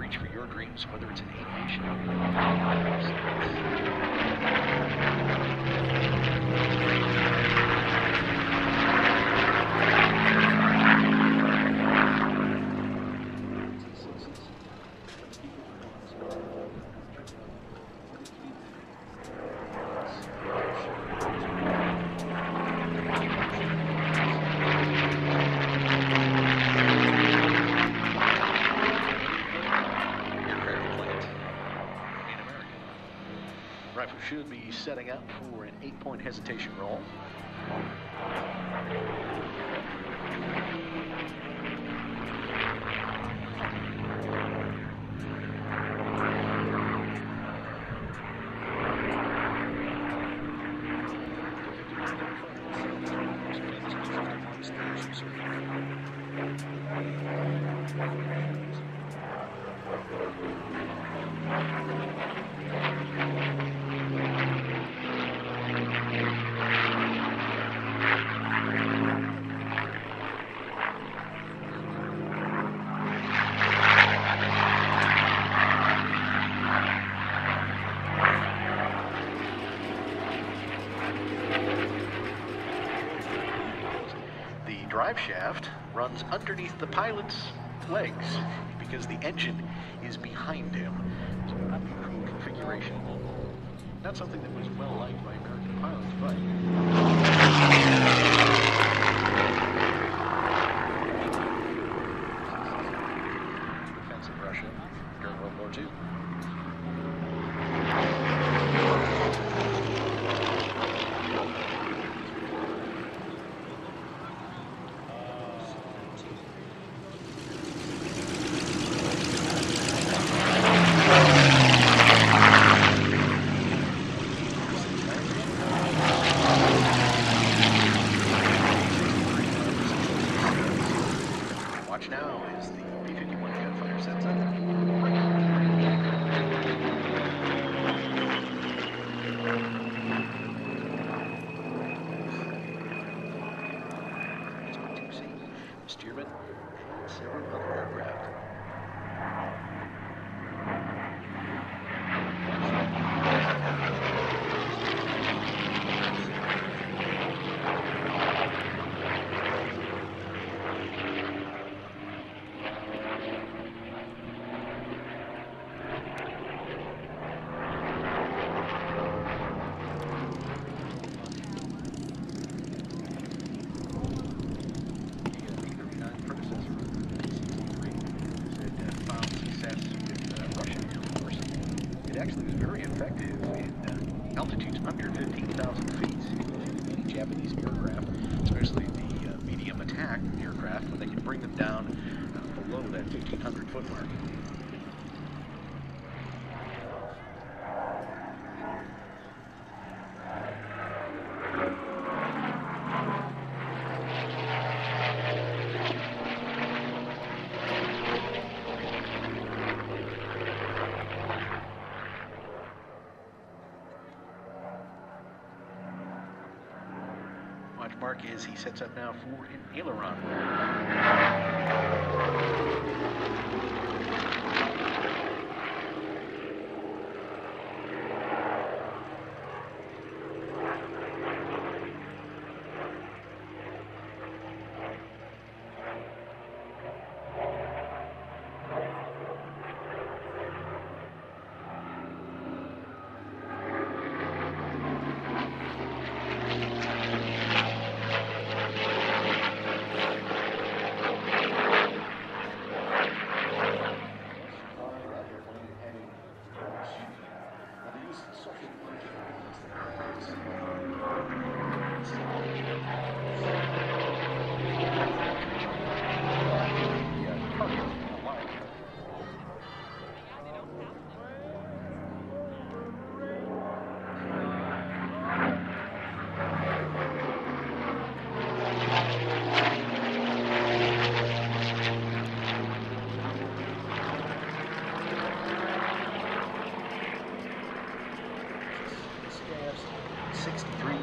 reach for your dreams, whether it's an aviation Rifle should be setting up for an eight-point hesitation roll. The drive shaft runs underneath the pilot's legs because the engine is behind him. So an unusual configuration. Not something that was well liked by American pilots, but defense of Russia during World War II. Watch now as the P-51 gunfighter sets up. Expect to see Stearman and several other aircraft. The P-39 predecessor of the C-3 said uh, found success with uh, Russian Air Force. It actually was very effective in uh, altitudes under 15,000 feet. Many Japanese aircraft, especially the uh, medium attack aircraft, when they can bring them down uh, below that 1,500 foot mark. Mark is he sets up now for an aileron.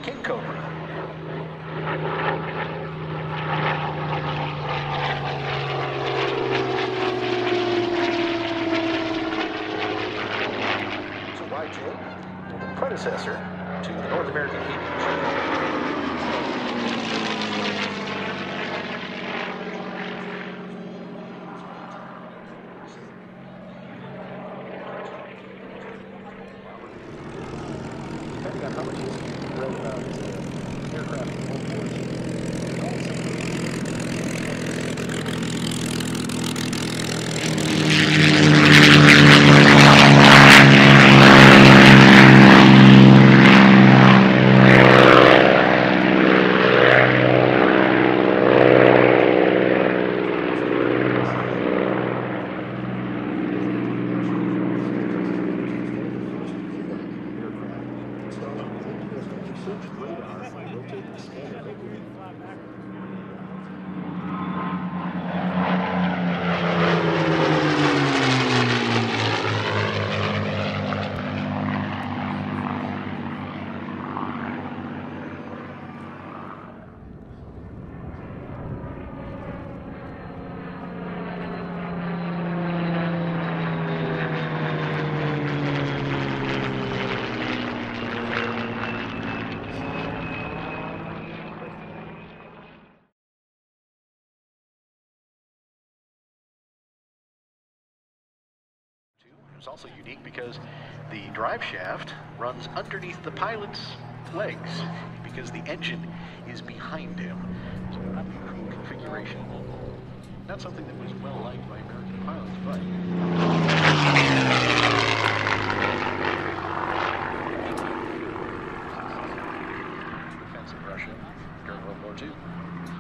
King Cobra. So YJ, predecessor to the North American Hebrews. About uh, aircraft It It's also unique because the drive shaft runs underneath the pilot's legs because the engine is behind him. So a cool configuration. Not something that was well liked by American pilots, but... Russia during World War II.